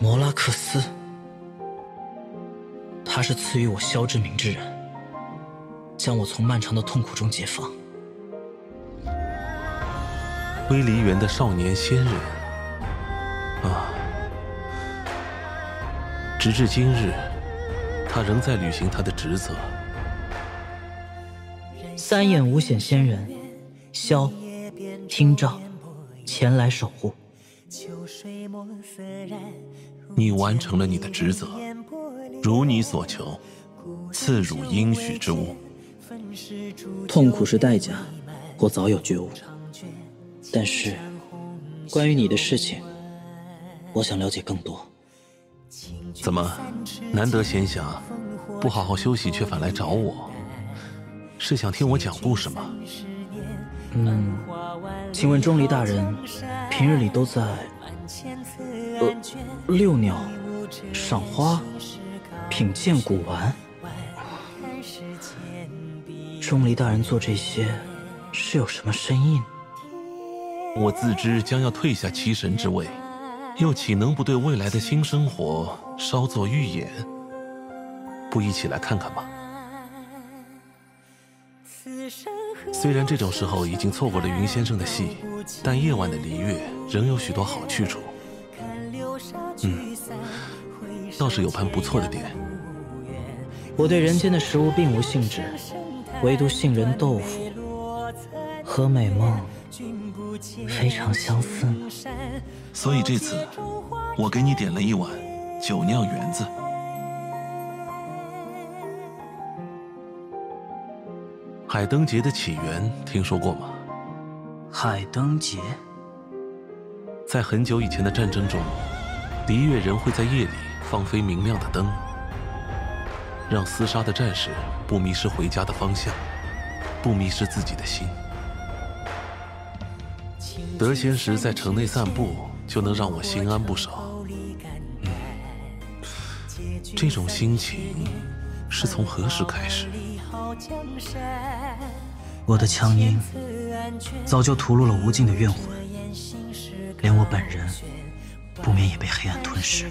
摩拉克斯，他是赐予我肖之明之人，将我从漫长的痛苦中解放。归梨园的少年仙人啊，直至今日，他仍在履行他的职责。三眼无显仙人，萧，听诏，前来守护。你完成了你的职责，如你所求，赐汝应许之物。痛苦是代价，我早有觉悟。但是，关于你的事情，我想了解更多。怎么，难得闲暇，不好好休息却反来找我？是想听我讲故事吗？嗯，请问钟离大人，平日里都在呃遛鸟、赏花、品鉴古玩？钟离大人做这些是有什么深意？我自知将要退下七神之位，又岂能不对未来的新生活稍作预演？不一起来看看吗？虽然这种时候已经错过了云先生的戏，但夜晚的璃月仍有许多好去处。嗯，倒是有盘不错的店。我对人间的食物并无兴致，唯独杏仁豆腐和美梦非常相似呢。所以这次我给你点了一碗酒酿圆子。海灯节的起源听说过吗？海灯节，在很久以前的战争中，璃月人会在夜里放飞明亮的灯，让厮杀的战士不迷失回家的方向，不迷失自己的心。得闲时在城内散步，就能让我心安不少。嗯，这种心情是从何时开始？我的枪音早就吐露了无尽的怨魂，连我本人不免也被黑暗吞噬。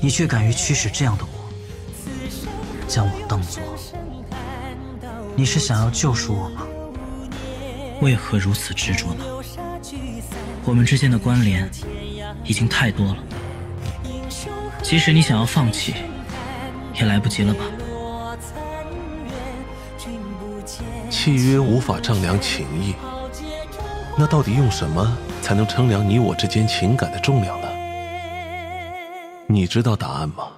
你却敢于驱使这样的我，将我当作……你是想要救赎我吗？为何如此执着呢？我们之间的关联已经太多了，即使你想要放弃，也来不及了吧？契约无法丈量情谊，那到底用什么才能称量你我之间情感的重量呢？你知道答案吗？